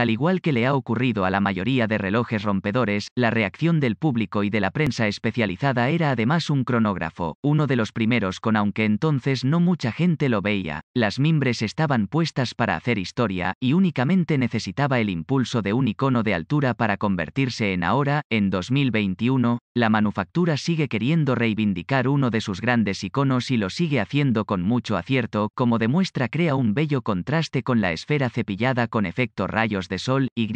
Al igual que le ha ocurrido a la mayoría de relojes rompedores, la reacción del público y de la prensa especializada era además un cronógrafo, uno de los primeros con aunque entonces no mucha gente lo veía, las mimbres estaban puestas para hacer historia, y únicamente necesitaba el impulso de un icono de altura para convertirse en ahora, en 2021, la manufactura sigue queriendo reivindicar uno de sus grandes iconos y lo sigue haciendo con mucho acierto, como demuestra crea un bello contraste con la esfera cepillada con efecto rayos de sol, y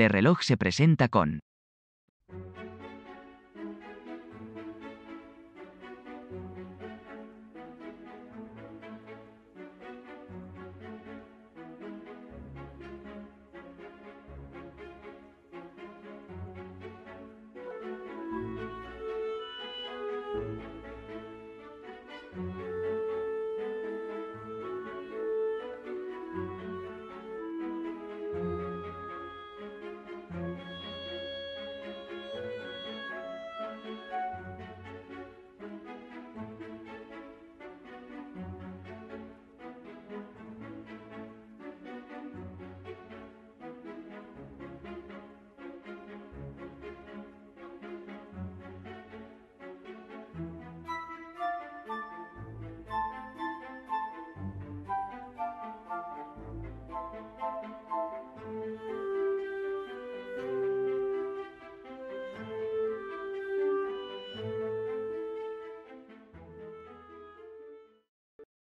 el reloj se presenta con